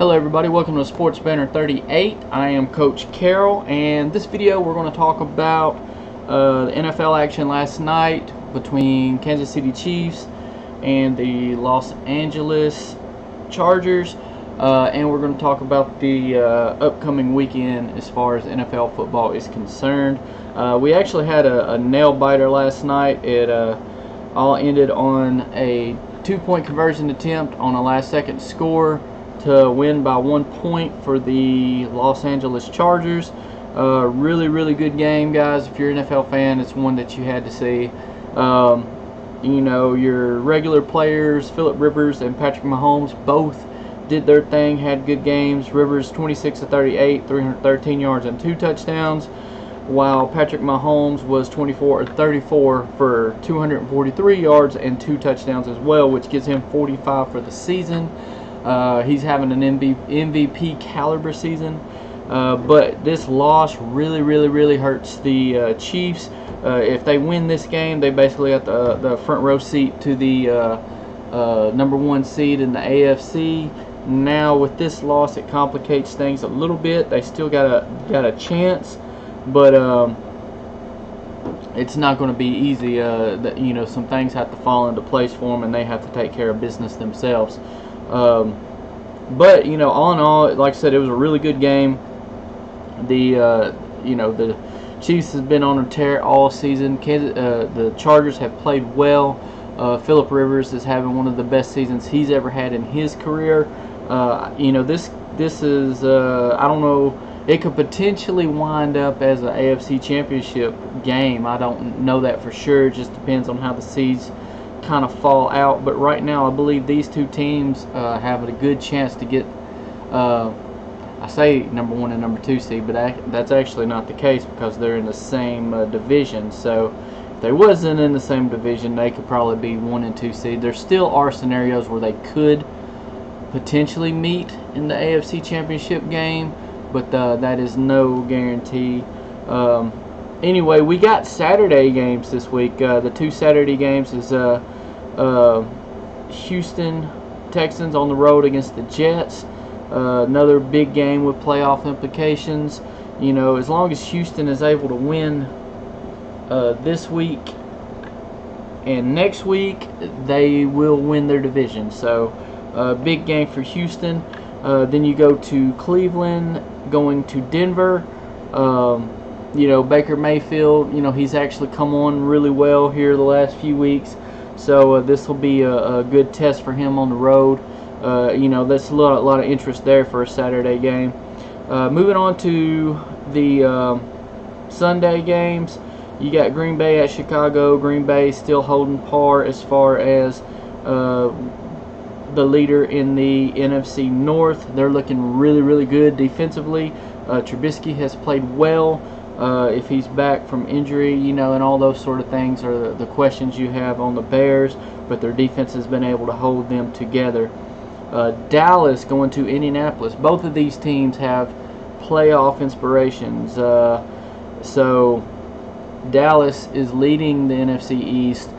Hello everybody, welcome to Sports Banter 38. I am Coach Carroll and this video we're going to talk about uh, the NFL action last night between Kansas City Chiefs and the Los Angeles Chargers uh, and we're going to talk about the uh, upcoming weekend as far as NFL football is concerned. Uh, we actually had a, a, nail biter last night. It uh, all ended on a two-point conversion attempt on a last-second score to win by one point for the Los Angeles Chargers. Uh, really, really good game, guys. If you're an NFL fan, it's one that you had to see. Um, you know, your regular players, Philip Rivers and Patrick Mahomes, both did their thing, had good games. Rivers 26 to 38, 313 yards and two touchdowns, while Patrick Mahomes was 24 or 34 for 243 yards and two touchdowns as well, which gives him 45 for the season. Uh, he's having an MVP caliber season. Uh, but this loss really, really, really hurts the uh, Chiefs. Uh, if they win this game, they basically got the, the front row seat to the uh, uh, number one seed in the AFC. Now with this loss, it complicates things a little bit. They still got a got a chance, but um, it's not going to be easy. that you know, some things have to fall into place for them, and they have to take care of business themselves. Um, but you know, all in all, like I said, it was a really good game. The uh, you know the Chiefs has been on a tear all season. Kansas, uh, the Chargers have played well. Uh, Philip Rivers is having one of the best seasons he's ever had in his career. Uh, you know this this is uh, I don't know. It could potentially wind up as an AFC Championship game. I don't know that for sure. It just depends on how the seeds kind of fall out. But right now, I believe these two teams uh, have a good chance to get. Uh, I say number one and number two seed, but that's actually not the case because they're in the same uh, division. So if they wasn't in the same division, they could probably be one and two seed. There still are scenarios where they could potentially meet in the AFC Championship game, but uh, that is no guarantee. Um, anyway, we got Saturday games this week. Uh, the two Saturday games is uh, uh, Houston Texans on the road against the Jets. Uh, another big game with playoff implications. You know, as long as Houston is able to win uh, this week and next week, they will win their division. So, uh, big game for Houston. Then you go to Cleveland, going to Denver. Um, you know, Baker Mayfield, you know, he's actually come on really well here the last few weeks. So uh, this will be a, a, good test for him on the road. Uh, you know, that's a lot, a lot of interest there for a Saturday game. Uh, moving on to the um, Sunday games, you got Green Bay at Chicago. Green Bay still holding par as far as uh, the leader in the NFC North. They're looking really, really good defensively. Uh, Trubisky has played well uh, if he's back from injury, you know, and all those sort of things are the, questions you have on the Bears, but their defense has been able to hold them together. Uh, Dallas going to Indianapolis. Both of these teams have playoff inspirations. Uh, so Dallas is leading the NFC East.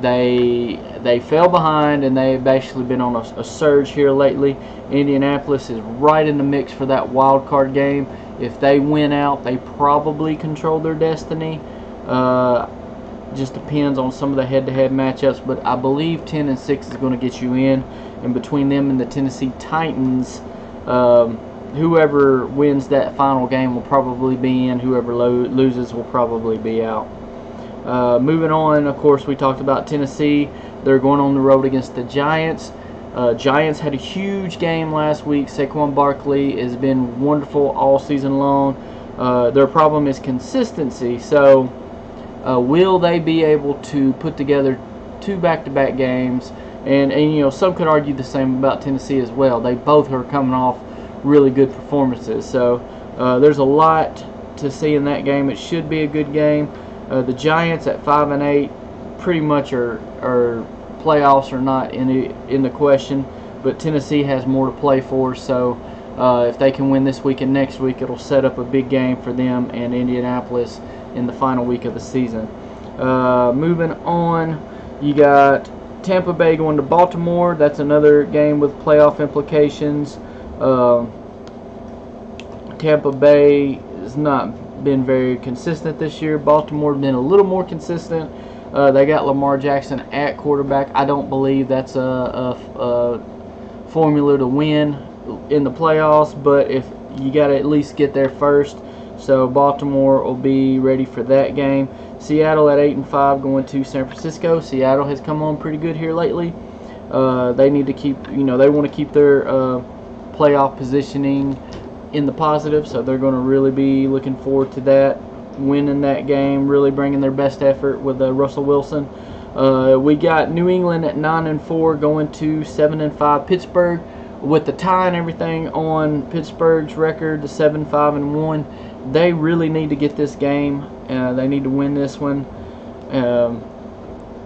They they fell behind and they've actually been on a, a surge here lately. Indianapolis is right in the mix for that wild card game if they win out, they probably control their destiny. Uh, just depends on some of the head-to-head matchups, but I believe 10 and 6 is going to get you in. And between them and the Tennessee Titans, um, whoever wins that final game will probably be in. Whoever lo loses will probably be out. Uh, moving on, of course, we talked about Tennessee. They're going on the road against the Giants. Uh, Giants had a huge game last week. Saquon Barkley has been wonderful all season long. Uh, their problem is consistency. So, uh, will they be able to put together two back-to-back games? And, and you know, some could argue the same about Tennessee as well. They both are coming off really good performances. So, uh, there's a lot to see in that game. It should be a good game. Uh, the Giants at five and eight pretty much are are playoffs are not in the, in the question, but Tennessee has more to play for. So uh, if they can win this week and next week, it'll set up a big game for them and Indianapolis in the final week of the season. Uh, moving on, you got Tampa Bay going to Baltimore. That's another game with playoff implications. Um, Tampa Bay is not been very consistent this year. Baltimore been a little more consistent. Uh, they got Lamar Jackson at quarterback. I don't believe that's a, a, a formula to win in the playoffs, but if you got to at least get there first. So Baltimore will be ready for that game. Seattle at eight and five going to San Francisco. Seattle has come on pretty good here lately. Uh, they need to keep, you know, they want to keep their uh, playoff positioning in the positive, so they're going to really be looking forward to that, winning that game, really bringing their best effort with uh, Russell Wilson. Uh, we got New England at nine and four going to seven and five. Pittsburgh with the tie and everything on Pittsburgh's record, the seven five and one. They really need to get this game. Uh, they need to win this one. Um,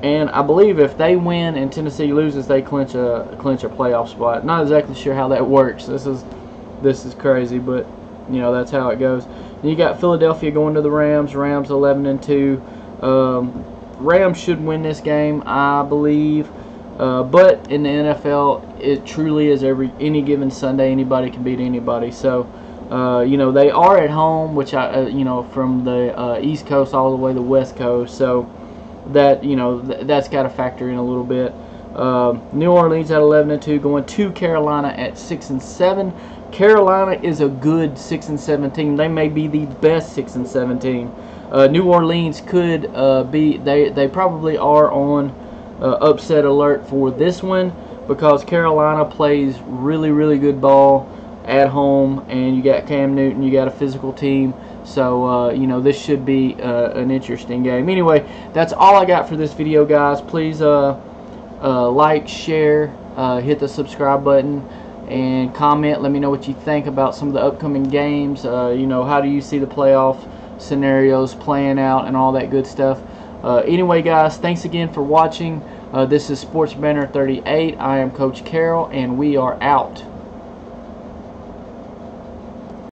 and I believe if they win and Tennessee loses, they clinch a clinch a playoff spot. Not exactly sure how that works. This is this is crazy, but you know that's how it goes. And you got Philadelphia going to the Rams. Rams 11 and two. Um, Rams should win this game, I believe. Uh, but in the NFL, it truly is every any given Sunday. Anybody can beat anybody. So. Uh, you know they are at home, which I, uh, you know, from the uh, East Coast all the way to the West Coast. So that you know th that's got to factor in a little bit. Uh, New Orleans at 11 and 2, going to Carolina at 6 and 7. Carolina is a good 6 and 7 team. They may be the best 6 and 7 team. Uh, New Orleans could uh, be. They they probably are on uh, upset alert for this one because Carolina plays really really good ball at home, and you got Cam Newton. You got a physical team. So, uh, you know, this should be uh, an interesting game. Anyway, that's all I got for this video, guys. Please uh, uh like, share, uh, hit the subscribe button, and comment. Let me know what you think about some of the upcoming games. Uh, you know, how do you see the playoff scenarios playing out and all that good stuff. anyway, guys, thanks again for watching. this is Sports Banter 38. I am Coach Carroll, and we are out.